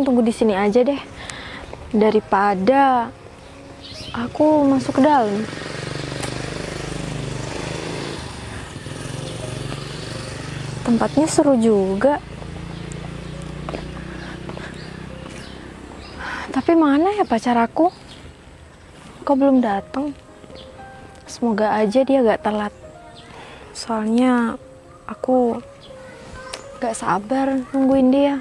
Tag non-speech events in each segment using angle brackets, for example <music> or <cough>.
Mending tunggu di sini aja deh. Daripada aku masuk ke dalam. Tempatnya seru juga. Tapi mana ya pacar aku? Kok belum datang? Semoga aja dia gak telat. Soalnya aku gak sabar nungguin dia.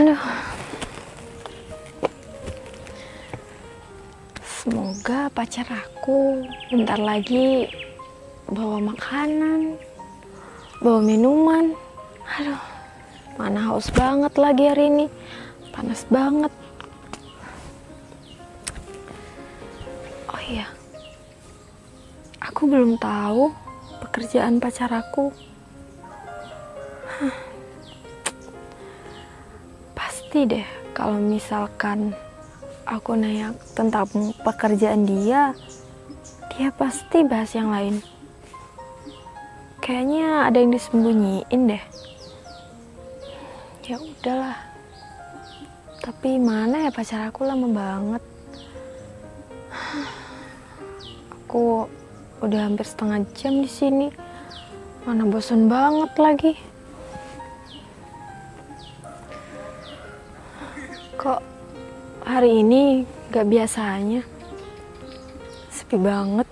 Aduh. Semoga pacar aku bentar lagi bawa makanan, bawa minuman. Aduh, mana haus banget lagi hari ini. Panas banget. Oh iya. Aku belum tahu pekerjaan pacar aku. Hah. Pasti deh kalau misalkan aku nanya tentang pekerjaan dia, dia pasti bahas yang lain. Kayaknya ada yang disembunyiin deh. Ya udahlah. Tapi mana ya pacar aku lama banget. Aku udah hampir setengah jam di sini. Mana bosan banget lagi. Hari ini gak biasanya? Sepi banget.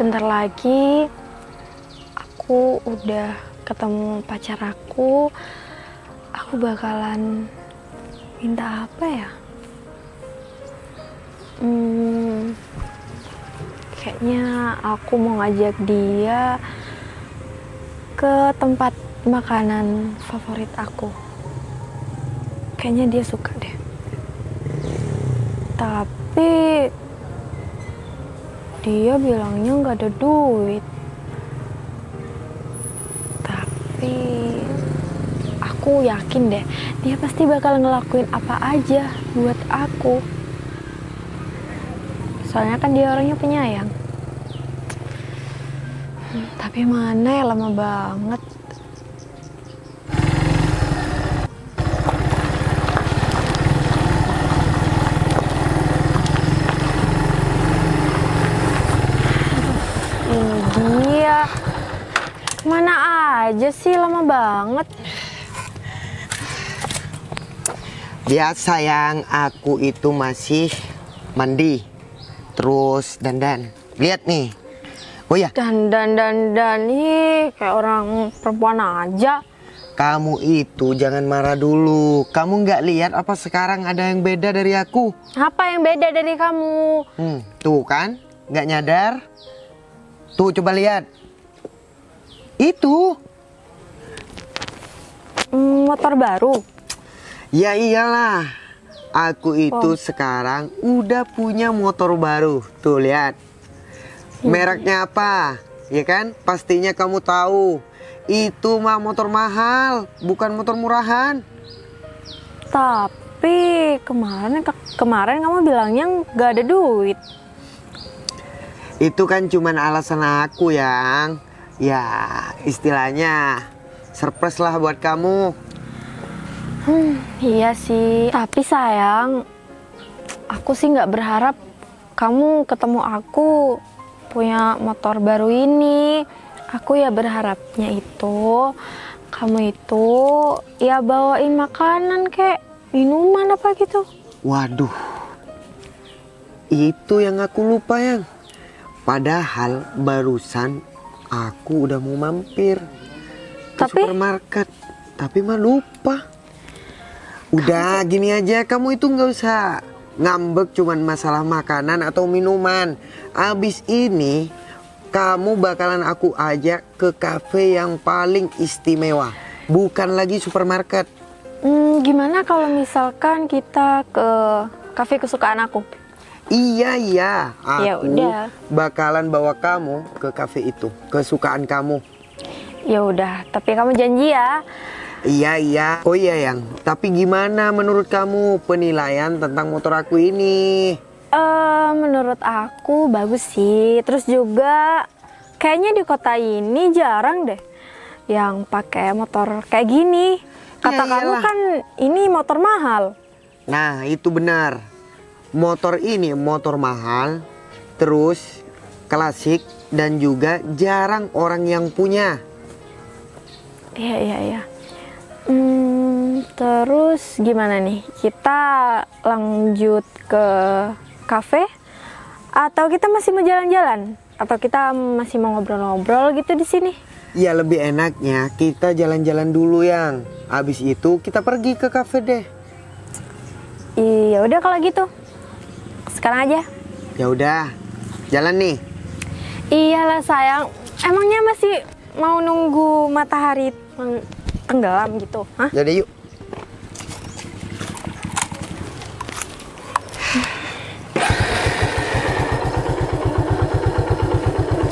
Bentar lagi aku udah ketemu pacar aku. Aku bakalan minta apa ya? Hmm, kayaknya aku mau ngajak dia ke tempat makanan favorit aku. Kayaknya dia suka deh. Tapi dia bilangnya nggak ada duit. Tapi aku yakin deh, dia pasti bakal ngelakuin apa aja buat aku. Soalnya kan dia orangnya penyayang. Hmm, tapi mana ya lama banget. Ini dia. Mana aja sih lama banget. Biasa yang aku itu masih mandi, terus dandan. Lihat nih. Oh ya, Dan dan dan dan ih kayak orang perempuan aja. kamu itu jangan marah dulu. Kamu nggak lihat apa sekarang ada yang beda dari aku? Apa yang beda dari kamu? Hmm, tuh kan, nggak nyadar. Tuh coba lihat. Itu. Hmm, motor baru. Ya iyalah. Aku itu sekarang udah punya motor baru. Tuh lihat. Mereknya apa? Ya kan? Pastinya kamu tahu. Itu mah motor mahal, bukan motor murahan. Tapi kemarin ke- kemarin kamu bilangnya nggak ada duit. Itu kan cuman alasan aku yang ya istilahnya surprise lah buat kamu. Iya sih. Tapi sayang, aku sih nggak berharap kamu ketemu aku punya motor baru ini. Aku ya berharapnya itu kamu itu ya bawain makanan kayak minuman apa gitu. Waduh. Itu yang aku lupa yang. Padahal barusan aku udah mau mampir ke Tapi- supermarket, tapi mah lupa. Udah gini aja, kamu itu nggak usah ngambek cuman masalah makanan atau minuman. Abis ini kamu bakalan aku ajak ke kafe yang paling istimewa, bukan lagi supermarket. Hmm, gimana kalau misalkan kita ke kafe kesukaan aku? Iya iya, aku Ya udah. bakalan bawa kamu ke kafe itu, kesukaan kamu. Ya udah, tapi kamu janji ya. Iya iya. Oh iya yang. Tapi gimana menurut kamu penilaian tentang motor aku ini? Eh, menurut aku bagus sih. Terus juga kayaknya di kota ini jarang deh yang pakai motor kayak gini. Kata Ya kamu kan ini motor mahal. Nah, itu benar. Motor ini motor mahal, terus klasik dan juga jarang orang yang punya. Iya iya iya. Hmm, terus gimana nih? Kita lanjut ke kafe atau kita masih mau jalan-jalan? Atau kita masih mau ngobrol-ngobrol gitu di sini? Ya lebih enaknya kita jalan-jalan dulu yang. Habis itu kita pergi ke kafe deh. Iya udah kalau gitu. Sekarang aja. Ya udah, jalan nih. Iyalah sayang. Emangnya masih mau nunggu matahari teng- tenggelam gitu? Hah? Jadi yuk.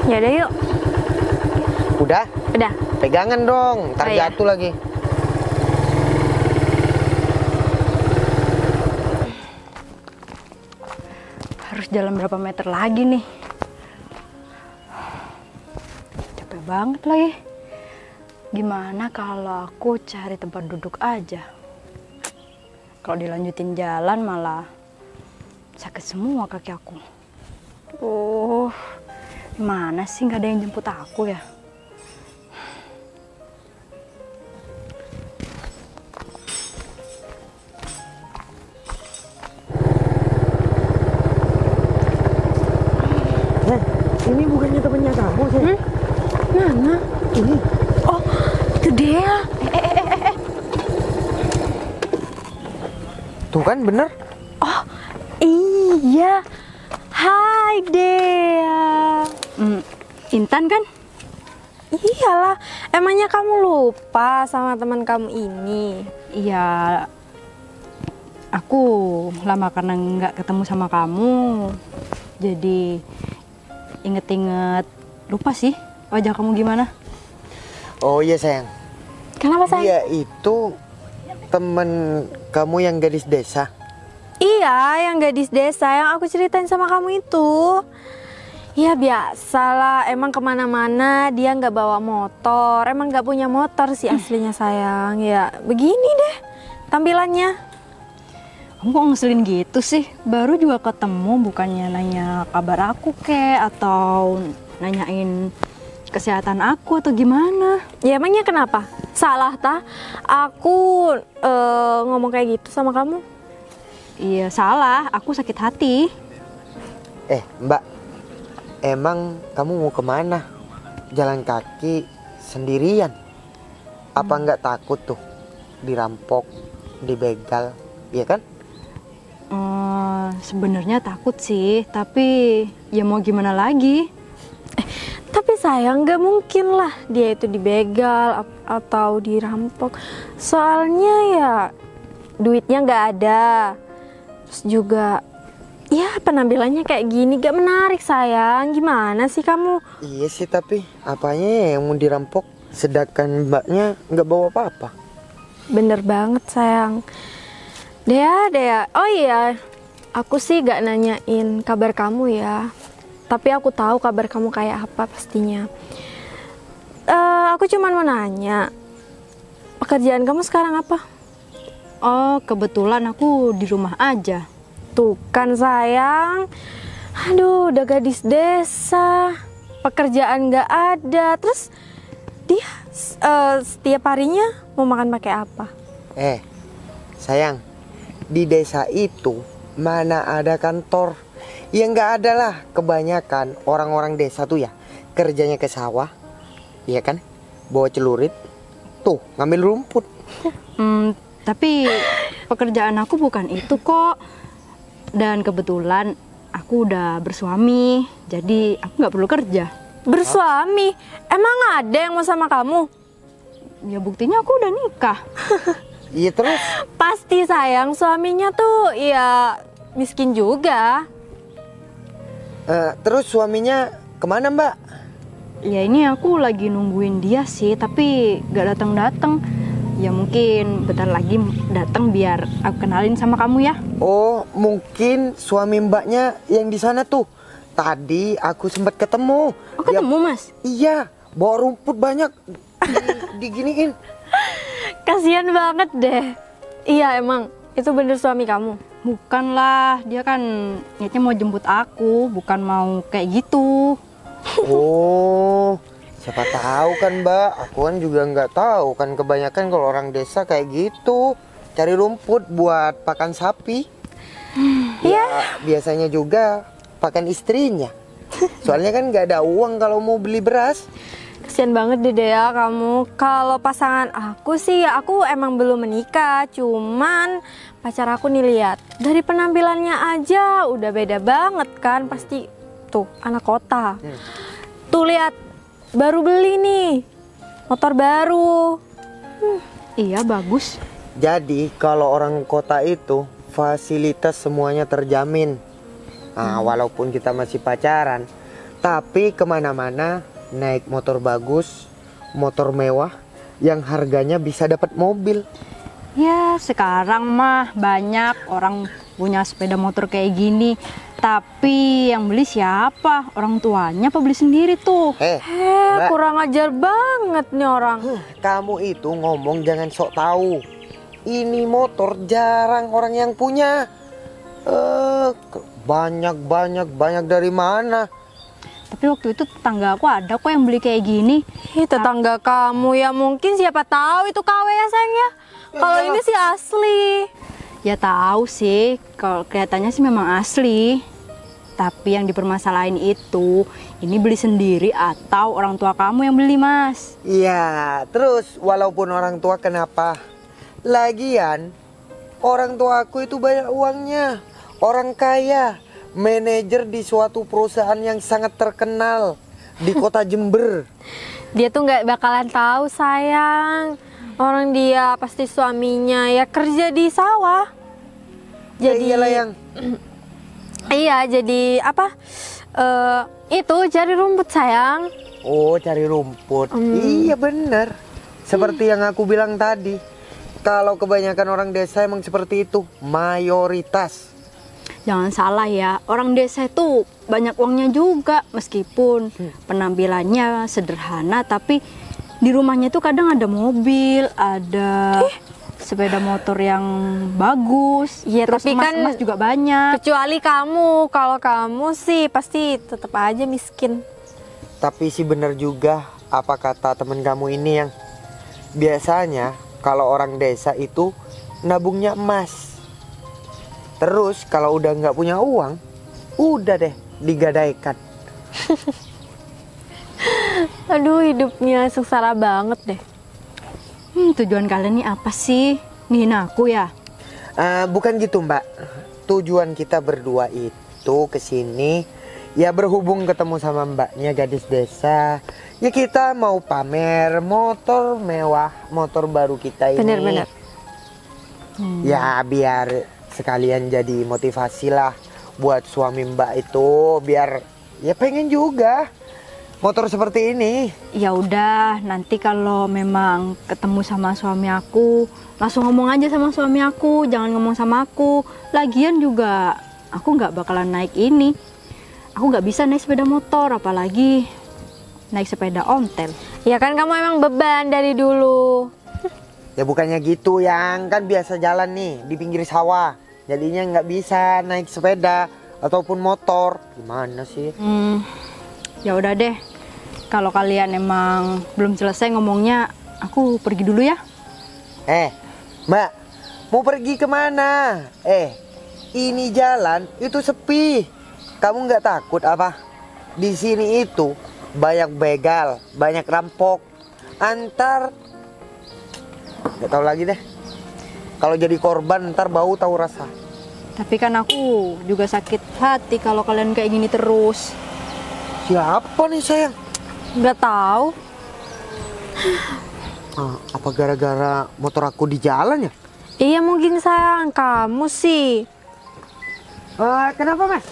Ya udah yuk. Udah, Udah. pegangan dong. Ntar Oh, iya. jatuh lagi. Harus jalan berapa meter lagi nih? Banget lagi. Gimana kalau aku cari tempat duduk aja? Kalau dilanjutin jalan malah sakit semua kaki aku. Uh, mana sih nggak ada yang jemput aku ya? Kan bener. Oh, iya. Hai Dea. Hmm, Intan kan? Iyalah, emangnya kamu lupa sama teman kamu ini? Iya, aku lama karena nggak ketemu sama kamu, jadi inget-inget lupa sih wajah kamu gimana. Oh iya sayang. Kenapa sayang? Dia itu temen kamu yang gadis desa. Iya, yang gadis desa yang aku ceritain sama kamu itu. Ya biasalah, emang ke mana-mana dia nggak bawa motor, emang nggak punya motor sih aslinya sayang. Ya begini deh tampilannya. Kamu kok ngeselin gitu sih? Baru juga ketemu bukannya nanya kabar aku kek atau nanyain kesehatan aku atau gimana? Ya emangnya kenapa? Salah tah? Aku eh, ngomong kayak gitu sama kamu. Iya salah, aku sakit hati. Eh mbak, emang kamu mau ke mana? Jalan kaki sendirian? Apa nggak takut tuh dirampok, dibegal, iya kan? Eh, Sebenarnya takut sih, tapi ya mau gimana lagi? Tapi sayang nggak mungkin lah dia itu dibegal atau dirampok. Soalnya ya duitnya nggak ada. Terus juga ya penampilannya kayak gini gak menarik sayang. Gimana sih kamu? Iya sih tapi apanya ya yang mau dirampok? Sedangkan mbaknya nggak bawa apa-apa. Bener banget sayang. Dea, Dea. Oh iya, aku sih gak nanyain kabar kamu ya. Tapi aku tahu kabar kamu kayak apa pastinya. Eh, aku cuman mau nanya, pekerjaan kamu sekarang apa? Oh, kebetulan aku di rumah aja. Tuh kan sayang. Aduh, udah gadis desa. Pekerjaan gak ada. Terus dia eh, setiap harinya mau makan pakai apa? Eh, sayang, di desa itu mana ada kantor? Ya nggak ada lah. Kebanyakan orang-orang desa tuh ya kerjanya ke sawah, iya kan? Bawa celurit, tuh ngambil rumput. Hmm, tapi pekerjaan aku bukan itu kok. Dan kebetulan aku udah bersuami, jadi aku nggak perlu kerja. Bersuami? Emang ada yang mau sama kamu? Ya buktinya aku udah nikah. Iya terus? Pasti sayang, suaminya tuh ya miskin juga. Eh, terus suaminya ke mana mbak? Ya ini aku lagi nungguin dia sih, tapi gak datang-datang. Ya mungkin bentar lagi datang biar aku kenalin sama kamu ya. Oh, mungkin suami mbaknya yang di sana tuh. Tadi aku sempat ketemu. Oh Dia- ketemu mas? Iya, bawa rumput banyak di diginiin. <laughs> Kasian banget deh. Iya emang, itu bener suami kamu. Bukan lah, dia kan niatnya mau jemput aku, bukan mau kayak gitu. Oh, siapa tahu kan mbak? Aku kan juga nggak tahu kan kebanyakan kalau orang desa kayak gitu cari rumput buat pakan sapi. Ya, biasanya juga pakan istrinya. Soalnya kan nggak ada uang kalau mau beli beras. Kasian banget deh Dea kamu. Kalau pasangan aku sih ya aku emang belum menikah, cuman pacar aku nih lihat dari penampilannya aja udah beda banget kan pasti tuh anak kota. Tuh lihat baru beli nih motor baru. Iya, bagus. Jadi kalau orang kota itu fasilitas semuanya terjamin. Nah, walaupun kita masih pacaran, tapi ke mana-mana naik motor bagus, motor mewah, yang harganya bisa dapat mobil. Ya, sekarang mah banyak orang punya sepeda motor kayak gini. Tapi yang beli siapa? Orang tuanya apa beli sendiri tuh? Eh, Eh, Mbak. kurang ajar banget nih orang. kamu itu ngomong jangan sok tahu. Ini motor jarang orang yang punya. Eh, ke- banyak banyak banyak dari mana? Tapi waktu itu tetangga aku ada kok yang beli kayak gini. Ih, tetangga kamu ya mungkin siapa tahu itu KW ya sayang ya. Kalau ini sih asli. Ya tahu sih, kalau kelihatannya sih memang asli. Tapi yang dipermasalahin itu, ini beli sendiri atau orang tua kamu yang beli, Mas? Iya, terus walaupun orang tua kenapa? Lagian orang tua aku itu banyak uangnya, orang kaya, manajer di suatu perusahaan yang sangat terkenal di <laughs> kota Jember. Dia tuh nggak bakalan tahu sayang. Orang dia pasti suaminya ya kerja di sawah. Ya Jadi iyalah yang <clears throat> Iya, jadi apa? Eh itu cari rumput sayang. oh cari rumput. Iya bener. Seperti yang aku bilang tadi. Kalau kebanyakan orang desa emang seperti itu, mayoritas. Jangan salah ya, orang desa itu banyak uangnya juga meskipun penampilannya sederhana tapi di rumahnya itu kadang ada mobil, ada sepeda motor yang bagus. Iya, terus tapi kan- emas-emas juga banyak. Kecuali kamu, kalau kamu sih pasti tetap aja miskin. Tapi sih bener juga apa kata temen kamu ini yang biasanya kalau orang desa itu nabungnya emas. Terus kalau udah nggak punya uang, udah deh digadaikan. <laughs> Aduh, hidupnya sengsara banget deh. Hmm, tujuan kalian ini apa sih? Ngina aku ya? Eh, bukan gitu mbak. Tujuan kita berdua itu ke sini ya berhubung ketemu sama mbaknya gadis desa. Ya kita mau pamer motor mewah, motor baru kita ini. Bener-bener. Ya biar sekalian jadi motivasi lah buat suami mbak itu biar ya pengen juga motor seperti ini. Ya udah, nanti kalau memang ketemu sama suami aku, langsung ngomong aja sama suami aku, jangan ngomong sama aku. Lagian juga aku nggak bakalan naik ini. Aku nggak bisa naik sepeda motor, apalagi naik sepeda ontel. Ya kan kamu emang beban dari dulu. Ya bukannya gitu yang kan biasa jalan nih di pinggir sawah. Jadinya nggak bisa naik sepeda ataupun motor. Gimana sih? Hmm, ya udah deh. Kalau kalian emang belum selesai ngomongnya, aku pergi dulu ya. Eh, Mbak, mau pergi ke mana? Eh, ini jalan itu sepi. Kamu nggak takut apa? Di sini itu banyak begal, banyak rampok. Antar, nggak tahu lagi deh. Kalau jadi korban ntar bau tahu rasa. Tapi kan aku juga sakit hati kalau kalian kayak gini terus. Siapa nih sayang? Nggak tahu. Ah, apa gara-gara motor aku di jalan ya? Iya mungkin sayang kamu sih. Eh, kenapa mas?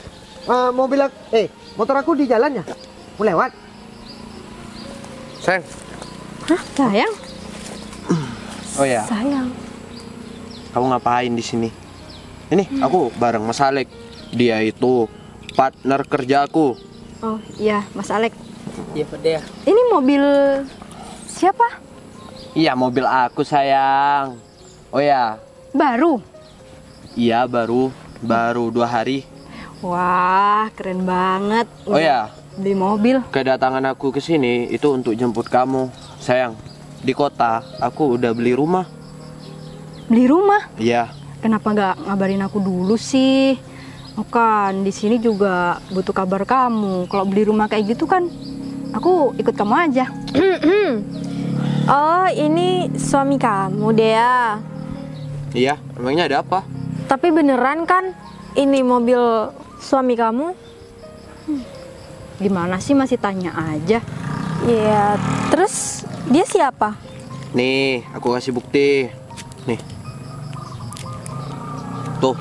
Eh, mau bilang, eh motor aku di jalan ya? Mau lewat? Sayang. Hah, sayang? Oh ya, Sayang. Kamu ngapain di sini? Ini aku bareng Mas Alek. Dia itu partner kerja aku. Oh iya, Mas Alek. Iya Pak Dea. Ini mobil siapa? Iya mobil aku sayang. Oh ya, Baru? iya baru baru dua hari. Wah, keren banget. Oh ya, Beli mobil. kedatangan aku ke sini itu untuk jemput kamu, sayang. Di kota aku udah beli rumah. Beli rumah? Iya, Kenapa nggak ngabarin aku dulu sih? Oh kan, di sini juga butuh kabar kamu. Kalau beli rumah kayak gitu kan, aku ikut kamu aja. <clears throat> Oh, ini suami kamu, Dea. iya. Emangnya ada apa? Tapi beneran kan ini mobil suami kamu? Gimana sih masih tanya aja? Iya, terus dia siapa? Nih, aku kasih bukti. Nih. Tuh,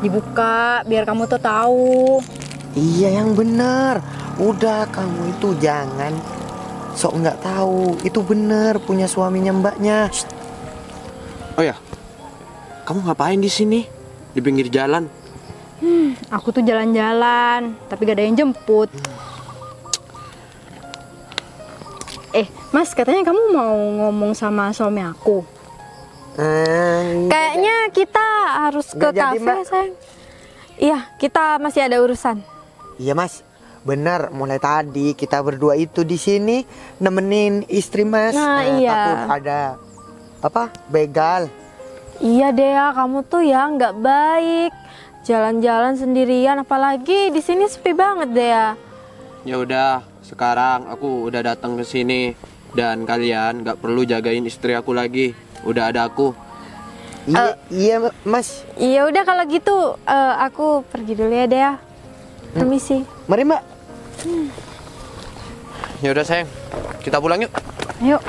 Dibuka biar kamu tuh tahu. Iya yang bener. Udah kamu itu jangan sok nggak tahu. Itu bener punya suaminya mbaknya. oh ya. Kamu ngapain di sini? Di pinggir jalan? Aku tuh jalan-jalan, tapi gak ada yang jemput. Eh, Mas, katanya kamu mau ngomong sama suami aku. Kayaknya kita harus ke Nggak jadi, kafe, Mbak. sayang. Iya, kita masih ada urusan. Iya mas, benar. Mulai tadi kita berdua itu di sini nemenin istri mas. Nah, Eh, iya. Takut ada apa? Begal. Iya Dea, kamu tuh ya nggak baik. Jalan-jalan sendirian, apalagi di sini sepi banget Dea. Ya udah, sekarang aku udah datang ke sini dan kalian nggak perlu jagain istri aku lagi. Udah ada aku. Iya, iya mas. Iya udah kalau gitu eh, aku pergi dulu ya Dea. Permisi. Mari mbak. Ya udah sayang, kita pulang yuk. Yuk.